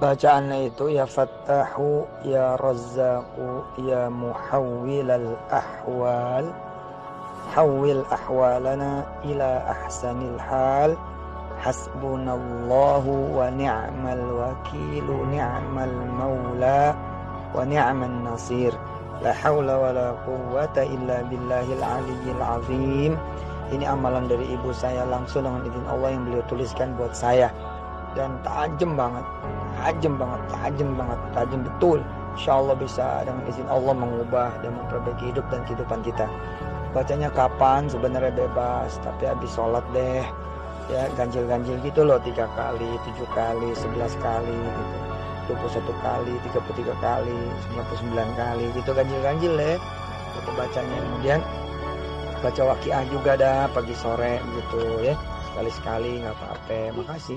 bacaannya itu ya fattahu ya razzaqu ya muhawwilal ahwal hawwil ahwalana ila ahsanil hal hasbunallahu wa ni'mal wakilu ni'mal maula wa ni'man nasir. La haula wa la quwwata illa billahil aliyyil azim. Ini amalan dari ibu saya langsung dengan izin Allah yang beliau tuliskan buat saya dan tajam banget. Tajam banget tajam banget tajam betul. Insya Allah bisa dengan izin Allah mengubah dan memperbaiki hidup dan kehidupan kita. Bacanya kapan? Sebenarnya bebas tapi habis sholat deh. Ya ganjil-ganjil gitu loh. Tiga kali tujuh kali sebelas kali gitu. 21 kali 33 kali 99 kali gitu. Ganjil-ganjil deh. Untuk bacanya. Kemudian baca wakiah juga dah pagi sore gitu ya. Sekali-sekali nggak apa-apa. Makasih